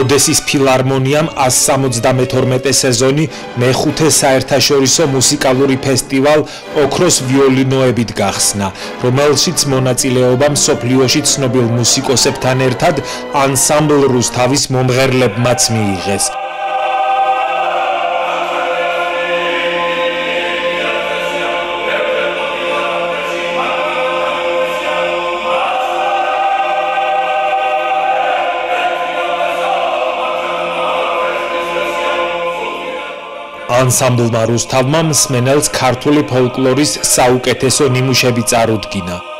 ოდესის ფილარმონიამ 172 სეზონი მეხუთე საერთაშორისო მუსიკალური ფესტივალ ოქროს ვიოლინოებით გახსნა, რომელშიც მონაწილეობა მსოფლიოში ცნობილ მუსიკოსებთან ერთად ანსამბლ რუსთავის მომღერლებმაც მიიღეს. ანსამბლმა რუსთავმა მსმენელს ქართული ფოლკლორის საუკეთესო ნიმუშები წარუდგინა.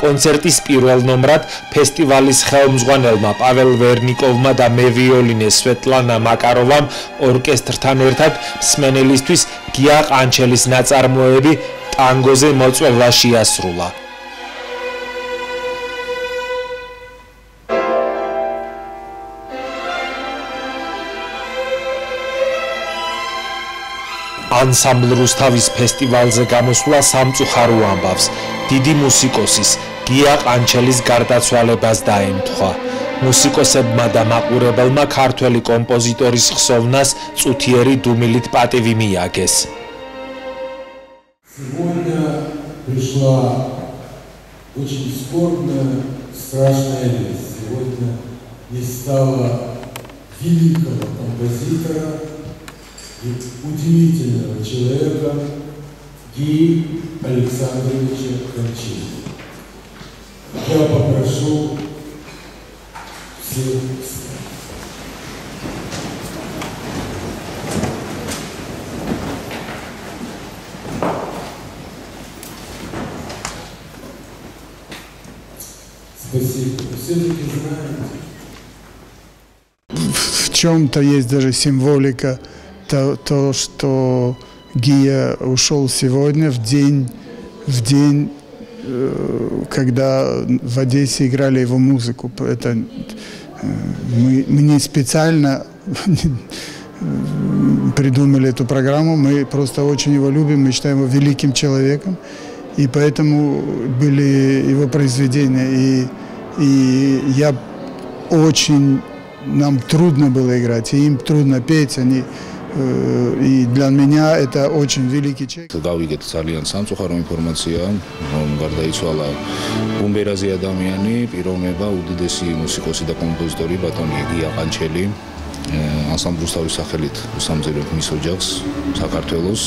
კონცერტის პირველ ნომრად ფესტივალის ხელმძღვანელმა პაველ ვერნიკოვმა და მევიოლინე სვეტლანა მაკაროვამ ორკესტრთან ერთად მსმენელისთვის გია ყანჩელის ნაწარმოები ტანგოზე მოწვევა შეასრულა. ანსამბლ რუსთავის ფესტივალზე გამოსვლა სამწუხარო ამბავს. დიდი მუსიკოსის გია ყანჩელის გარდაცვალებას დაემთხვა. მუსიკოსებმა და მაყურებელმა ქართველი კომპოზიტორის ხსოვნას წუთიერი დუმილით პატივი მიაგეს. Сегодня пришла очень скорбная, страшная весть. Сегодня не стало великого композитора и удивительного человека Ги Александровича Кончина. Я попрошу всех Спасибо. В чем-то есть даже символика то, то, что Гия ушел сегодня в день, в день когда в Одессе играли его музыку. Это э, мы, мы не специально придумали эту программу, мы просто очень его любим, мы считаем его великим человеком, и поэтому были его произведения. И, и я очень, нам трудно было играть, и им трудно петь, они и для меня это очень великий человек. დავიგეთ ძალიან სამწუხარო ინფორმაცია, რომ გარდაიცვალა ბუმბერაზი ადამიანი, პიროვნება უდიდესი მუსიკოსი და კომპოზიტორი ბატონი გია ყანჩელი. ანსამბლუსთავის სახელით უსამძერებ მის ოჯახს საქართველოს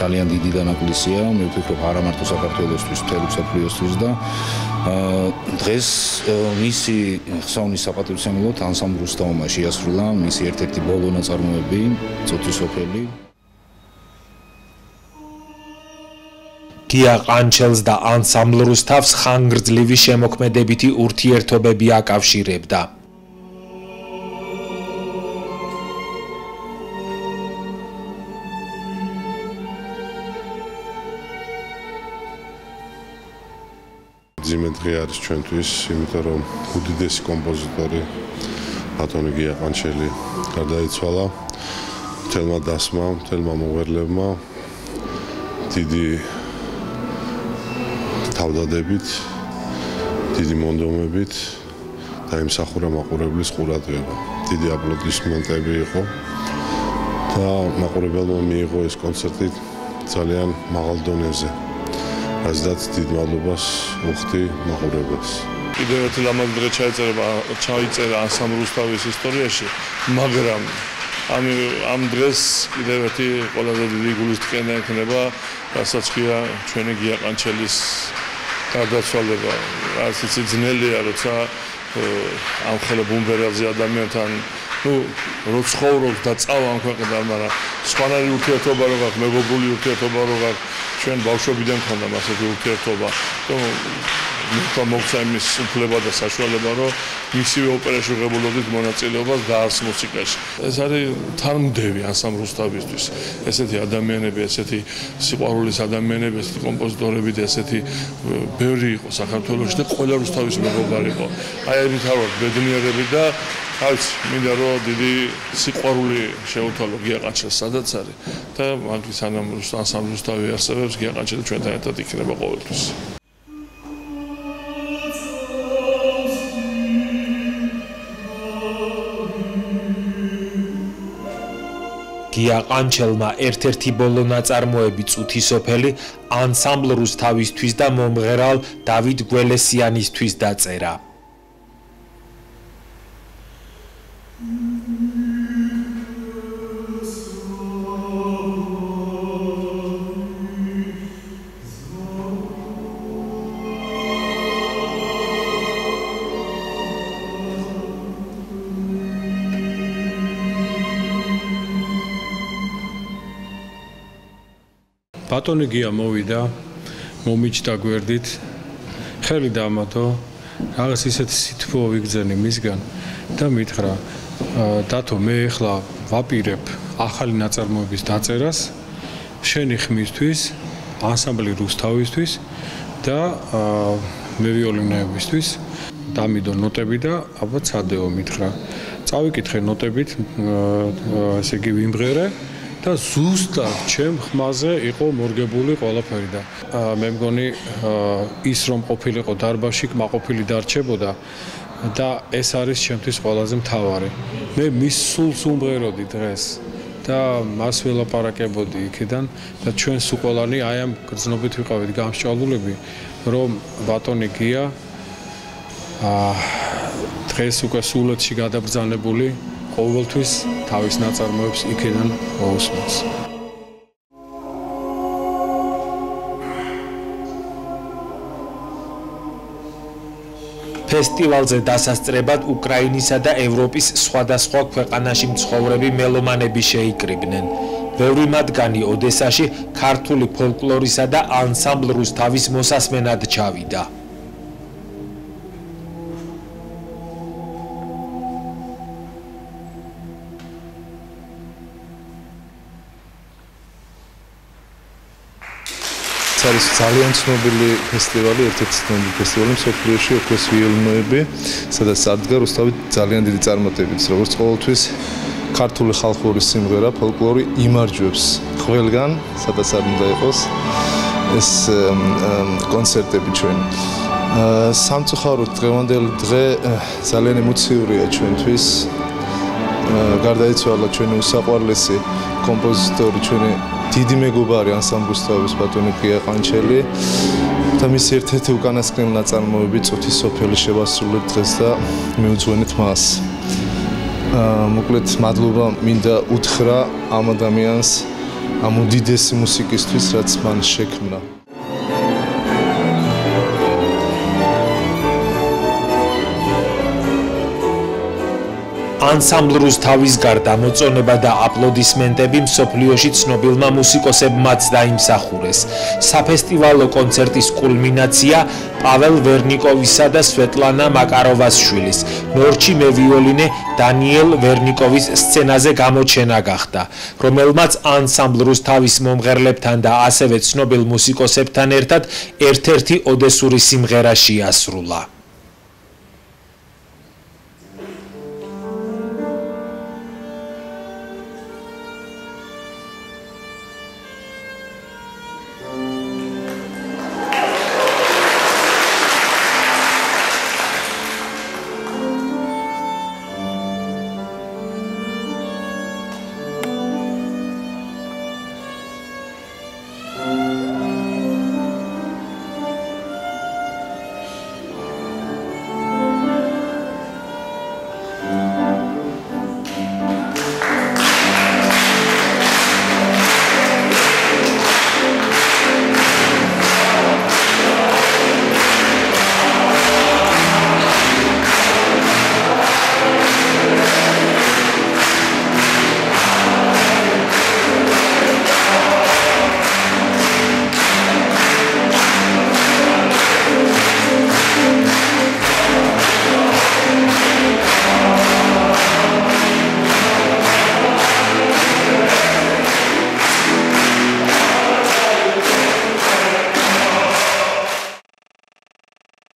ძალიან დიდი დანაკლისია მე ვფიქრობ არა მარტო საქართველოსთვის მთელი მსოფლიოსთვის და დღეს მისი ხსოვნის საპატივცემლოდ ანსამბლუსთავმა შეასრულა მისი ერთ-ერთი ბოლო ნაწარმოები წოთისოფელი გია ყანჩელს და ანსამბლუს თავს ხანგრძლივი შემოქმედებითი ურთიერთობები აკავშირებდა. დღე არის ჩვენთვის, იმიტომ რომ უდიდესი კომპოზიტორი ბატონი გია ყანჩელი გარდაიცვალა. თელმა დასმა, თელმა მოღერლებმა დიდი თავდადებით, დიდი მონდომებით დაიმსახურა მაყურებლის ყურადღება. დიდი აპლოდისმენტები იყო და მაყურებელმა მიიღო ეს კონცერტი ძალიან მაღალ დონეზე. ასდაც დიდ მადლობას უხდი მაყურებელს. კიდევ ერთი ლამაზი დღე ჩაიწერა ჩაიწერა ანსამბლუსთავის ისტორიაში, მაგრამ ამ ამ დღეს კიდევ ერთი ყველაზე დიდი გულისწყენა ექნება, რასაც ქვია ჩვენი გია ყანჩელის გარდაცვალება. რაც იცი ძნელია, როცა ამ ხელა ბუმბერაზე ადამიანთან ну, რო ცხოვრობ და წავა ამ ქვეყნიდან, მაგრამ სხვანაირი ურთიერთობა რო გაქვს, მეგობრული ურთიერთობა რო გაქვს, ჩვენ ბავშვობიდან მქონდა მასეთი ურთიერთობა. თუ მოხდა მოგცა იმის უფლება და საშუალება, რომ მისივე ოპერაში ღებულობდით მონაწილეობას დაარს მუსიკაში. ეს არის თანმდევი ანსამბლ რუსთავისთვის. ესეთი ადამიანები, ესეთი სიყვარულის ადამიანები, ესეთი კომპოზიტორები და ესეთი ბევრი იყო საქართველოში და ყველა რუსთავის მეგობარი იყო. აი ვარ ბედნიერები და აიც მინდა რომ დიდი სიყვარული შეუთვალო გიაყანჩელს სადაც არის და მაგის ანამ რუსთავი არსებობს გიაყანჩელი ჩვენთან ერთად იქნება ყოველთვის. გია ყანჩელმა ერთ-ერთი ბოლო ნაწარმოები წუთისოფელი ანსამბლ რუსთავისთვის და მომღერალ დავით გველესიანისთვის დაწერა. ბატონი გია მოვიდა მომიჯდა გვერდით. ხელი დამათო რაღაც ისეთ სითბო ვიგზენი მისგან და მითხრა დათო მე ახლა ვაპირებ ახალი ნაწარმოების დაწერას შენი ხმისთვის ანსამბლი რუსთავისთვის და მე ვიოლინოებისთვის. დამიდო ნოტები და ალბათ სადეო მითხრა. წავიკითხე ნოტებით ესე იგი ვიმღერე და ზუსტად ჩემ ხმაზე იყო მორგებული ყველაფერი და მე მგონი ის რომ ყოფილიყო დარბაში კმაყოფილი დარჩებოდა და ეს არის ჩემთვის ყველაზე მთავარი. მე მის სულს უმღეროდი დღეს და მას ველაპარაკებოდი იქიდან და ჩვენ სულყოლანი აი ამ გრძნობით ვიყავით გამსჭვალულები რომ ბატონი გია აა დღეს უკვე სულეთში გადაბრძანებული ყოველთვის თავის ნაწარმოებს იქიდან მოусმენს. ფესტივალზე დასასწრებად უკრაინისა და ევროპის სხვადასხვა ქვეყანაში მცხოვრები მელომანები შეიკრიბნენ. ბევრი მათგანი ოდესაში ქართული ფოლკლორისა და ანსამბლ რუსთავის მოსასმენად ჩავიდა. არის ძალიან ცნობილი ფესტივალი, ერთ-ერთი ცნობილი ფესტივალი მსოფლიოში, ოქროს ვიოლინოები, სადაც სარდგა რუსთავი ძალიან დიდი წარმატებით, როგორც ყოველთვის ქართული ხალხური სიმღერა, ფოლკლორი იმარჯვებს ყველგან, სადაც არ უნდა იყოს ეს კონცერტები ჩვენ. სამწუხაროდ დღევანდელი დღე ძალიან ემოციურია ჩვენთვის. გარდაიცვალა ჩვენი უსაყვარლესი კომპოზიტორი, ჩვენი დიდი მეგობარი ანსამბლისტების ბატონი გია ყანჩელი და მის ერთ-ერთი უკანასკნელი ნაწარმოები წუთის სოფელი შევასრულეთ დღეს და მიუძღვენით მას. აა მოკლედ მადლობა მინდა უთხრა ამ ადამიანს ამ უდიდესი მუსიკისთვის რაც მან შექმნა. ანსამბლურს თავის გარდა მოწონება და აპლოდისმენტები მსოფლიოში ცნობილმა მუსიკოსებმაც დაიმსახურეს. საფესტივალო კონცერტის კულმინაცია პაველ ვერნიკოვისა და სვეტლანა მაკაროვას შვილის ნორჩი მევიოლინე დანიელ ვერნიკოვის სცენაზე გამოჩენა გახდა, რომელმაც ანსამბლურს თავის მომღერლებთან და ასევე ცნობილ მუსიკოსებთან ერთად ერთ-ერთი ოდესური სიმღერაში ასრულა.